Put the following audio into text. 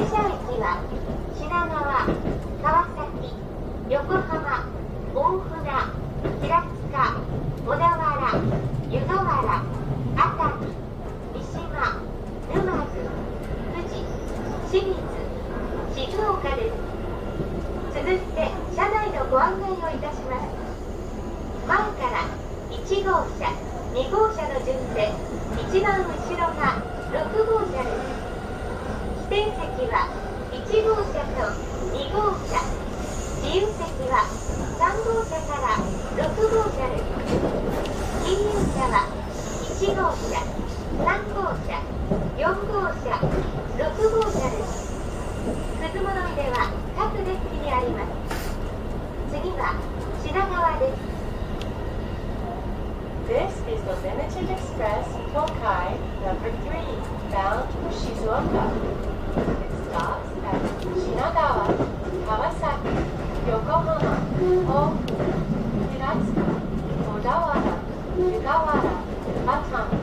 停車駅は品川川崎横浜大船平塚小田原湯河原熱海三島沼津富士清水静岡です続いて車内のご案内をいたします前から1号車2号車の順で一番後ろが6号車です指定席は1号車と2号車自由席は3号車から6号車です金融車は1号車3号車4号車6号車です鈴物入れは各デッキにあります次は品川です This is the Limited Express. Yokohama Oku Hiratsuka, Odawara Yugawara Batam